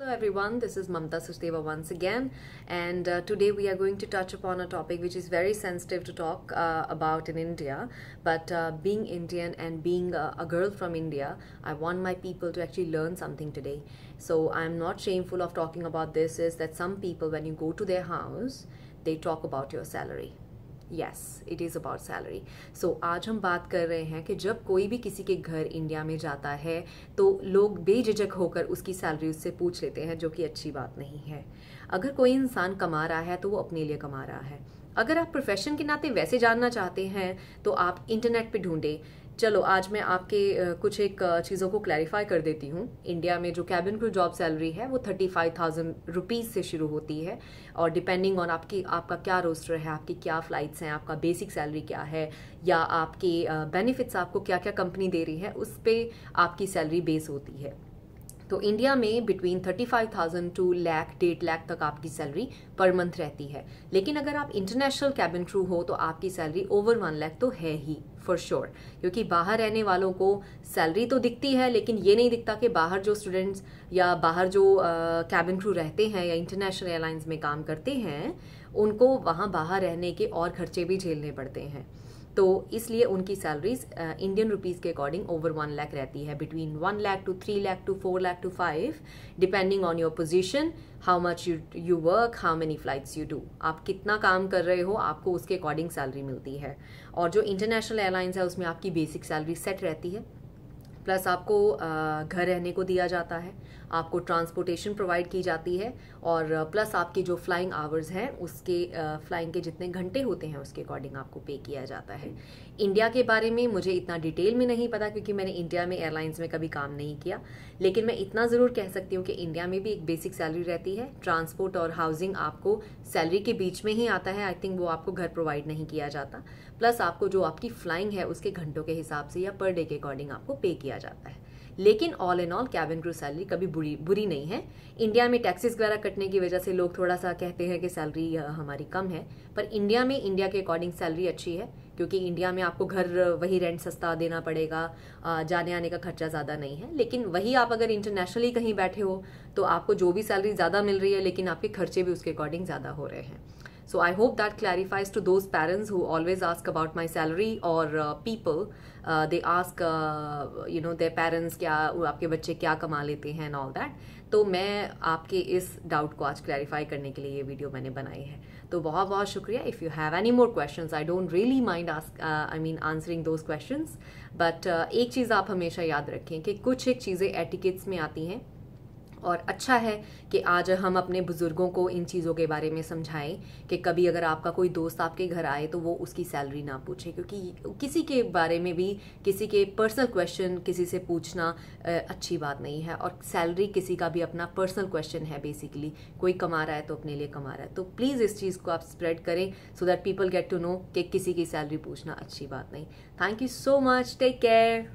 Hello everyone, this is Mamta Sachdeva once again, and uh, today we are going to touch upon a topic which is very sensitive to talk uh, about in India. But uh, being Indian and being a, a girl from India, I want my people to actually learn something today. So I'm not shameful of talking about this. Is that some people, when you go to their house, they talk about your salary. Yes it is about salary so आज हम बात कर रहे हैं कि जब कोई भी किसी के घर इंडिया में जाता है तो लोग बेझिझक होकर उसकी सैलरी उससे पूछ लेते हैं, जो कि अच्छी बात नहीं है। अगर कोई इंसान कमा रहा है तो वो अपने लिए कमा रहा है। अगर आप प्रोफेशन के नाते वैसे जानना चाहते हैं तो आप इंटरनेट पे ढूंढें। चलो, आज मैं आपके कुछ एक चीज़ों को क्लैरिफाई कर देती हूँ। इंडिया में जो कैबिन क्रू जॉब सैलरी है, वो थर्टी फाइव थाउज़ेंड रुपीज़ से शुरू होती है। और डिपेंडिंग ऑन आपकी, आपका क्या रोस्टर है, आपकी क्या फ़्लाइट्स हैं, आपका बेसिक सैलरी क्या है, या आपके बेनिफिट्स आपको क्या क्या कंपनी दे रही है, उस पर आपकी सैलरी बेस होती है। तो इंडिया में between thirty five thousand to lakh डेढ़ लाख तक आपकी सैलरी पर मंथ रहती है लेकिन अगर आप इंटरनेशनल कैबिन क्रू हो तो आपकी सैलरी ओवर वन लाख तो है ही फॉर श्योर sure. क्योंकि बाहर रहने वालों को सैलरी तो दिखती है लेकिन ये नहीं दिखता कि बाहर जो स्टूडेंट्स या बाहर जो कैबिन uh, क्रू रहते हैं या इंटरनेशनल एयरलाइंस में काम करते हैं उनको वहाँ बाहर रहने के और खर्चे भी झेलने पड़ते हैं तो इसलिए उनकी सैलरीज इंडियन रुपीज़ के अकॉर्डिंग ओवर वन लैख रहती है। Between one lakh to three lakh to four lakh to five depending on your position how much you you work how many flights you do आप कितना काम कर रहे हो, आपको उसके अकॉर्डिंग सैलरी मिलती है। और जो इंटरनेशनल एयरलाइंस है, उसमें आपकी बेसिक सैलरी सेट रहती है। प्लस आपको घर रहने को दिया जाता है, आपको ट्रांसपोर्टेशन प्रोवाइड की जाती है और प्लस आपकी जो फ्लाइंग आवर्स हैं, उसके फ्लाइंग के जितने घंटे होते हैं, उसके अकॉर्डिंग आपको पे किया जाता है। इंडिया के बारे में मुझे इतना डिटेल में नहीं पता क्योंकि मैंने इंडिया में एयरलाइंस में कभी काम नहीं किया, लेकिन मैं इतना ज़रूर कह सकती हूँ कि इंडिया में भी एक बेसिक सैलरी रहती है। ट्रांसपोर्ट और हाउसिंग आपको सैलरी के बीच में ही आता है, आई थिंक वो आपको घर प्रोवाइड नहीं किया जाता। प्लस आपको जो आपकी फ्लाइंग है, उसके घंटों के हिसाब से या पर डे के अकॉर्डिंग आपको पे किया जाता है। लेकिन all in all cabin crew salary कभी बुरी बुरी नहीं है। इंडिया में टैक्सेस वगैरह कटने की वजह से लोग थोड़ा सा कहते हैं कि सैलरी हमारी कम है। पर इंडिया में इंडिया के अकॉर्डिंग सैलरी अच्छी है, क्योंकि इंडिया में आपको घर, वही रेंट सस्ता देना पड़ेगा जाने आने का खर्चा ज़्यादा नहीं है। लेकिन वही आप अगर इंटरनेशनली कहीं बैठे हो तो आपको जो भी सैलरी ज़्यादा मिल रही है, लेकिन आपके खर्चे भी उसके अकॉर्डिंग ज़्यादा हो रहे हैं। That clarifies to those parents who always ask about my salary or uh, people. Uh, they ask, uh, you know, their parents क्या आपके बच्चे क्या कमा लेते हैं एंड ऑल दैट तो मैं आपके इस डाउट को आज क्लैरिफाई करने के लिए ये वीडियो मैंने बनाई है. तो बहुत बहुत शुक्रिया. If you have any more question I don't really mind ask I mean answering those question but एक चीज़ आप हमेशा याद रखें कि कुछ एक चीज़ें एटिकेट्स में आती हैं. और अच्छा है कि आज हम अपने बुज़ुर्गों को इन चीज़ों के बारे में समझाएँ कि कभी अगर आपका कोई दोस्त आपके घर आए तो वो उसकी सैलरी ना पूछे, क्योंकि किसी के बारे में भी, किसी के पर्सनल क्वेश्चन किसी से पूछना अच्छी बात नहीं है और सैलरी किसी का भी अपना पर्सनल क्वेश्चन है बेसिकली कोई कमा रहा है तो अपने लिए कमा रहा है। तो प्लीज़ इस चीज़ को आप स्प्रेड करें so that people get to know कि किसी की सैलरी पूछना अच्छी बात नहीं। Thank you so much take care